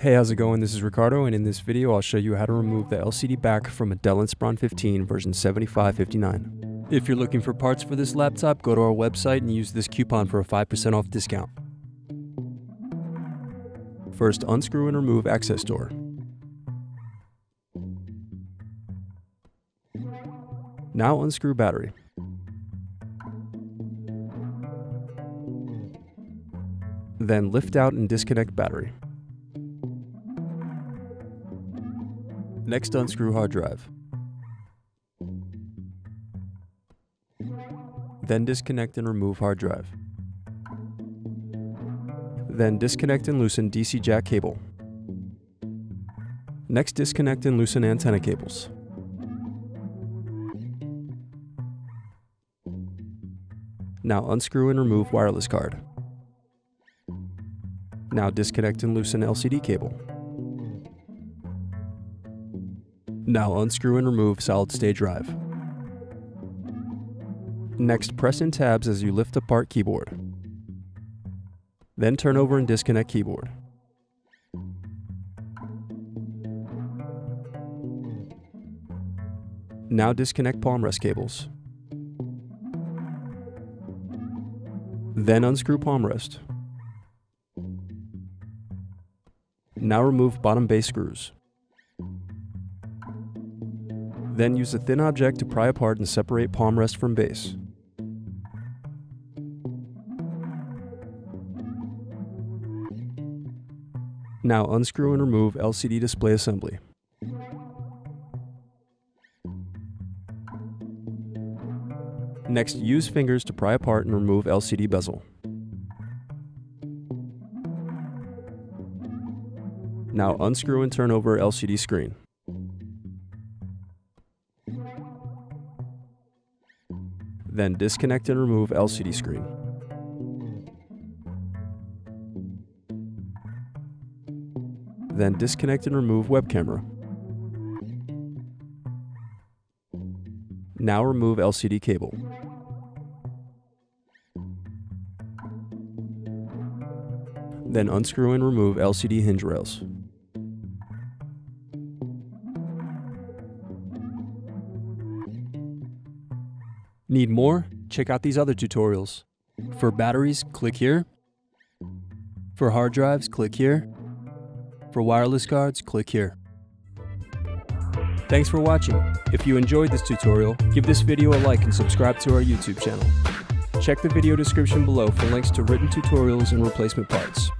Hey, how's it going? This is Ricardo, and in this video, I'll show you how to remove the LCD back from a Dell Inspiron 15 version 7559. If you're looking for parts for this laptop, go to our website and use this coupon for a 5% off discount. First, unscrew and remove access door. Now unscrew battery. Then lift out and disconnect battery. Next, unscrew hard drive. Then disconnect and remove hard drive. Then disconnect and loosen DC jack cable. Next, disconnect and loosen antenna cables. Now unscrew and remove wireless card. Now disconnect and loosen LCD cable. Now unscrew and remove solid state drive. Next, press in tabs as you lift apart keyboard. Then turn over and disconnect keyboard. Now disconnect palm rest cables. Then unscrew palm rest. Now remove bottom base screws. Then use a thin object to pry apart and separate palm rest from base. Now unscrew and remove LCD display assembly. Next, use fingers to pry apart and remove LCD bezel. Now unscrew and turn over LCD screen. Then disconnect and remove LCD screen. Then disconnect and remove web camera. Now remove LCD cable. Then unscrew and remove LCD hinge rails. Need more? Check out these other tutorials. For batteries, click here. For hard drives, click here. For wireless cards, click here. Thanks for watching. If you enjoyed this tutorial, give this video a like and subscribe to our YouTube channel. Check the video description below for links to written tutorials and replacement parts.